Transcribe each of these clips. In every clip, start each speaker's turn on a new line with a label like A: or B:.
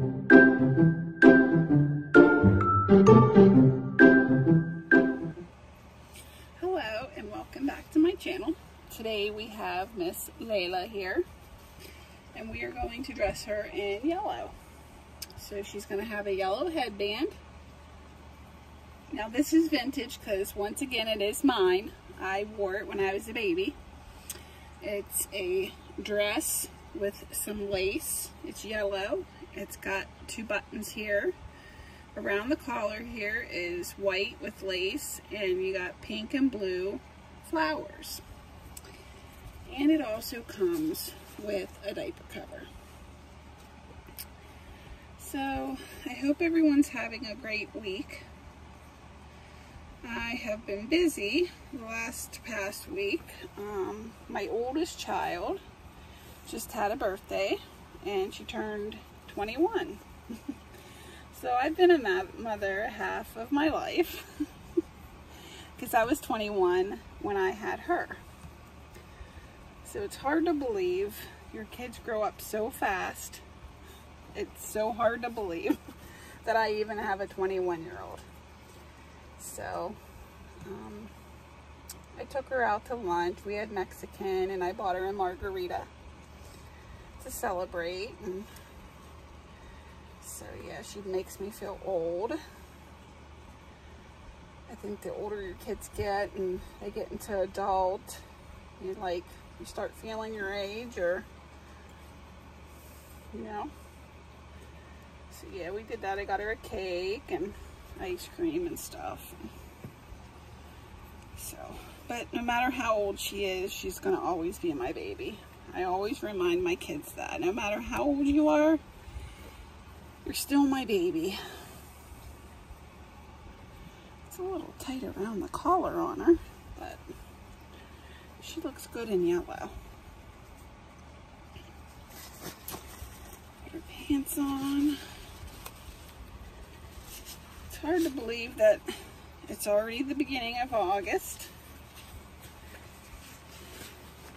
A: Hello and welcome back to my channel. Today we have Miss Laila here and we are going to dress her in yellow. So she's going to have a yellow headband. Now this is vintage because once again it is mine. I wore it when I was a baby. It's a dress with some lace. It's yellow. It's got two buttons here. Around the collar here is white with lace and you got pink and blue flowers. And it also comes with a diaper cover. So I hope everyone's having a great week. I have been busy the last past week. Um, my oldest child just had a birthday and she turned 21. so I've been a mother half of my life because I was 21 when I had her. So it's hard to believe your kids grow up so fast. It's so hard to believe that I even have a 21 year old. So, um, I took her out to lunch. We had Mexican and I bought her a margarita to celebrate. And so yeah, she makes me feel old. I think the older your kids get and they get into adult, you like, you start feeling your age or, you know. So yeah, we did that. I got her a cake and ice cream and stuff. So, but no matter how old she is, she's going to always be my baby. I always remind my kids that. No matter how old you are, you're still my baby. It's a little tight around the collar on her, but she looks good in yellow. Put her pants on It's hard to believe that it's already the beginning of August.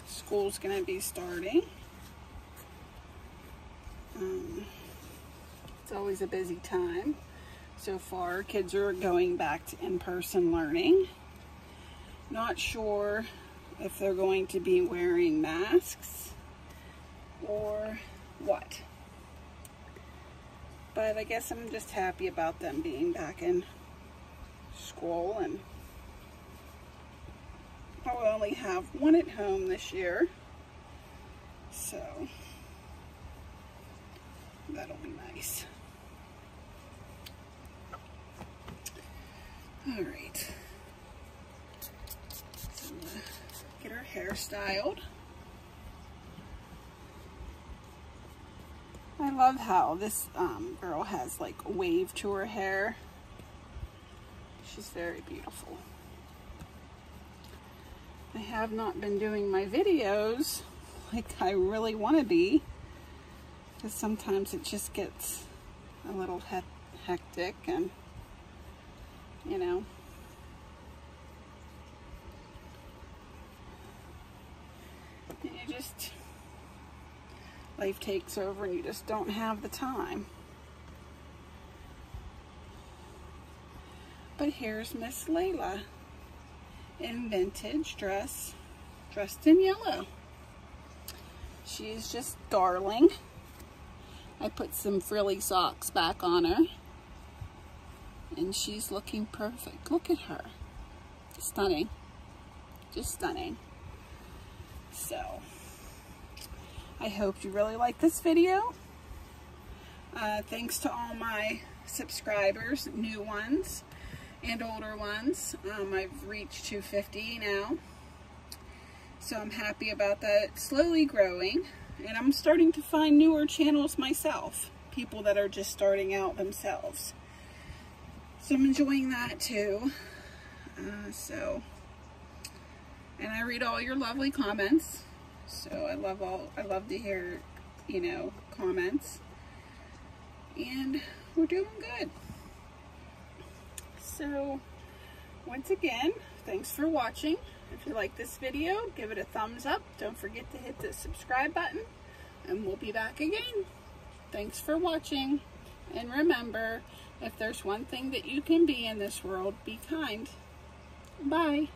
A: School's to be starting. Um, it's always a busy time. So far, kids are going back to in-person learning. Not sure if they're going to be wearing masks or what. But I guess I'm just happy about them being back in school and I will only have one at home this year. So that'll be nice. All right. So get her hair styled. I love how this um, girl has like wave to her hair. She's very beautiful. I have not been doing my videos like I really want to be because sometimes it just gets a little he hectic and you know you just life takes over and you just don't have the time. But here's Miss Laila in vintage dress, dressed in yellow. She's just darling. I put some frilly socks back on her. And she's looking perfect. Look at her. Stunning. Just stunning. So, I hope you really like this video. Uh, thanks to all my subscribers, new ones and older ones. Um, I've reached 250 now. So I'm happy about that. slowly growing. And I'm starting to find newer channels myself. People that are just starting out themselves. So I'm enjoying that too. Uh, so, and I read all your lovely comments. So I love all, I love to hear, you know, comments. And we're doing good. So once again, thanks for watching. If you like this video, give it a thumbs up. Don't forget to hit the subscribe button and we'll be back again. Thanks for watching. And remember, if there's one thing that you can be in this world, be kind. Bye.